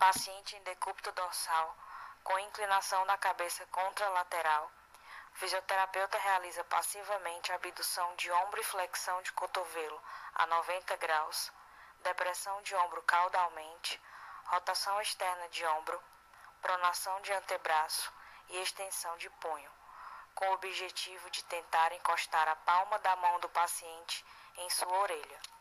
Paciente em decúbito dorsal, com inclinação da cabeça contralateral. O fisioterapeuta realiza passivamente abdução de ombro e flexão de cotovelo a 90 graus, depressão de ombro caudalmente, rotação externa de ombro, pronação de antebraço e extensão de punho, com o objetivo de tentar encostar a palma da mão do paciente em sua orelha.